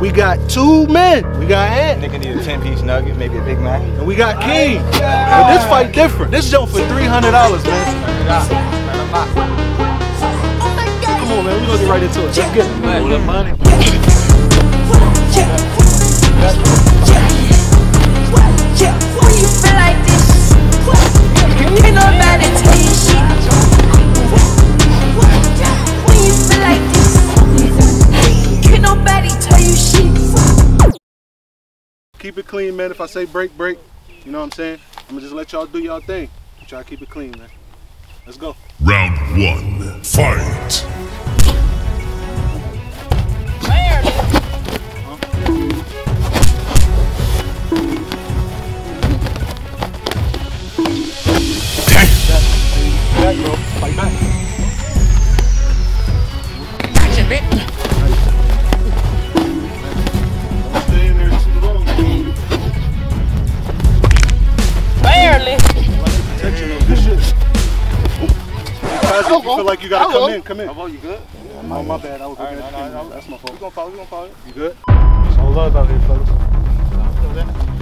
We got two men. We got Ant. Nigga need a 10 piece nugget, maybe a Big Mac. And we got Keem. But this fight different. This joint for $300, man. Come on, man. We're gonna get right into it. Let's get it. Keep it clean, man. If I say break, break. You know what I'm saying? I'm gonna just let y'all do y'all thing. Try to keep it clean, man. Let's go. Round one, fight. Guys, if you feel like you gotta come in, come in. Oh, you good? Oh, my bad. I was looking Alright, at no, the no, camera. no. That's my We fault. gonna follow, we gonna follow. You good? It's all love out here, fellas.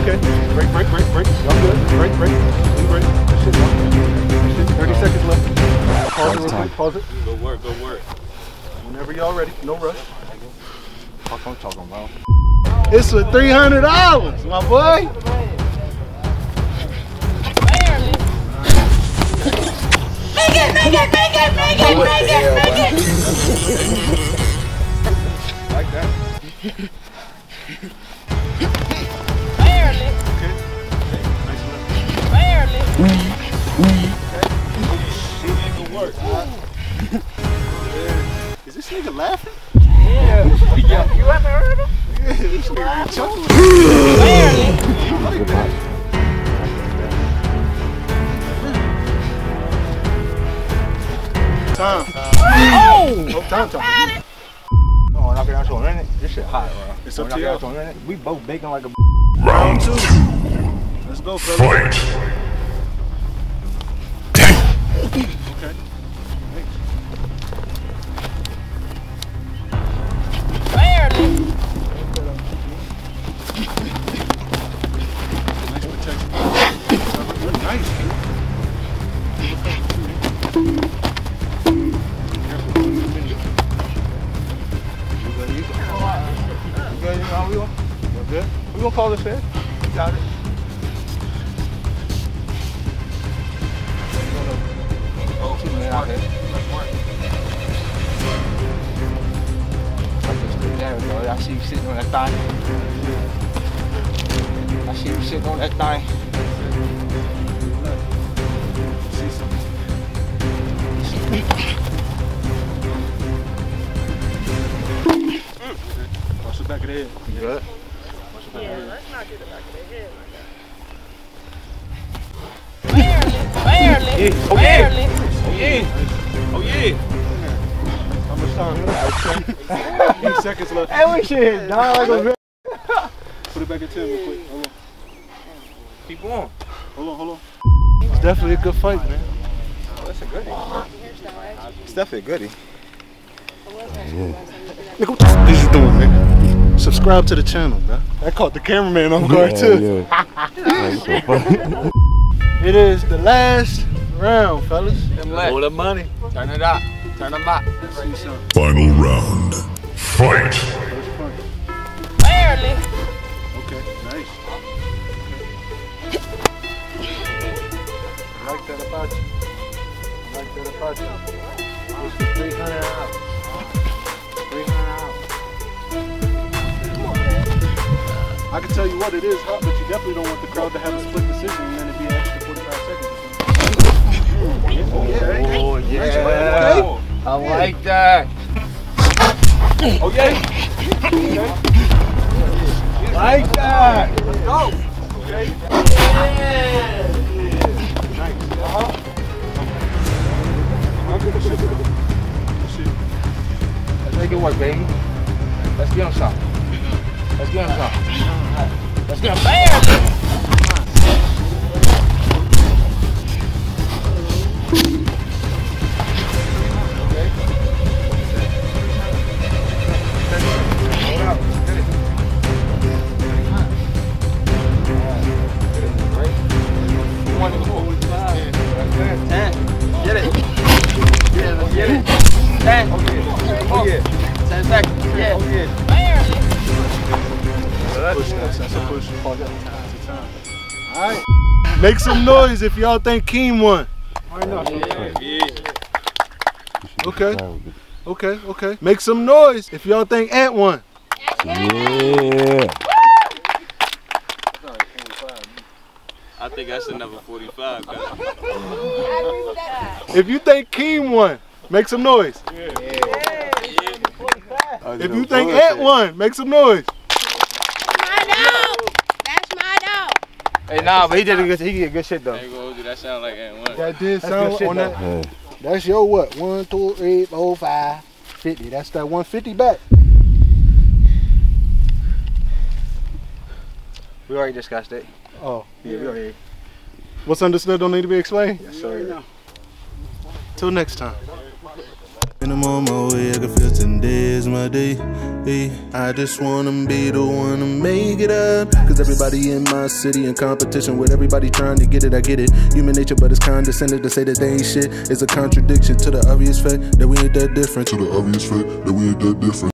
Okay. Break, break, break, break. Y'all good. Break, break. We break. That shit done. That shit, 30 seconds left. Pause it real quick. Pause it. Good work, good work. Whenever y'all ready. No rush. Fuck I'm talking about. It's for $300, my boy. Make it, make it, make it, make it, make it, make it. Like that. Good work. Is this nigga laughing? Yeah. yeah. You haven't heard him? Yeah, this nigga be chuckling. Barely. I like that. Time. Oh, time, time. Oh, knock it out to a minute. This shit hot, bro. It's up to y'all. to a minute. We both baking like a. Round two, Let's go, fellas. fight. Okay. You good? we gonna call this fair. You got it. Oh, two men out here. There we go. I see you sitting on that thing. I see you sitting on that thing. See something. Watch the back of the head. You good? Barely. barely, Oh, Barely. Oh yeah. Oh yeah. How much time? Eight seconds left. Hey, we shit, dog. Like a Put it back in 10 real quick. Hold on. Keep on. Hold on, hold on. It's definitely a good fight, man. Oh, that's a goodie. It's definitely a goodie. Nigga, what the f- is doing, man? Subscribe to the channel, man. That caught the cameraman on guard, too. It is the last round, fellas. Hold the money. Turn it up. Turn them up. Final round, fight. First. Barely. Okay, nice. I like that about you. I like that about you. It's for 300 out. I can tell you what it is hot, but you definitely don't want the crowd to have a split decision and then it'd be an extra 45 seconds. or something. Okay. Oh, Like that. Oh, yeah. Like that. Let's go. Okay. Let's make it work, baby. Let's get on something. Let's get him something. Let's get him. Bam! Get it. Get it. Yeah, let's get it. Ten. Oh, yeah. Ten seconds. Yeah. Oh, yeah. Push that. That's a push. All right. Make some noise if y'all think Keem won. Okay. Okay, okay. Make some noise if y'all think Ant won. Yeah. I think that's the number 45. guys. If you think Keem won, make some noise. If you think Ant won, make some noise. my dog. That's my dog. Hey, nah, but he did a good. He did good shit though. I ain't gonna hold you, that sound like Ant won. That did That's sound good shit, on that. Yeah. That's your what? One, two, three, four, five, fifty. That's that 150 back. We already discussed it. Oh, Yeah, we already. what's understood don't need to be explained. Yes, sir. Till next time. And I'm on my way, I can feel today's my day. Hey, I just wanna be the one to make it up. Cause everybody in my city in competition with everybody trying to get it, I get it. Human nature, but it's condescending to say that they ain't shit. It's a contradiction to the obvious fact that we ain't that different. To the obvious fact that we ain't that different.